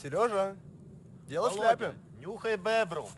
Сережа, дело в шляпе. Нюхай бебру.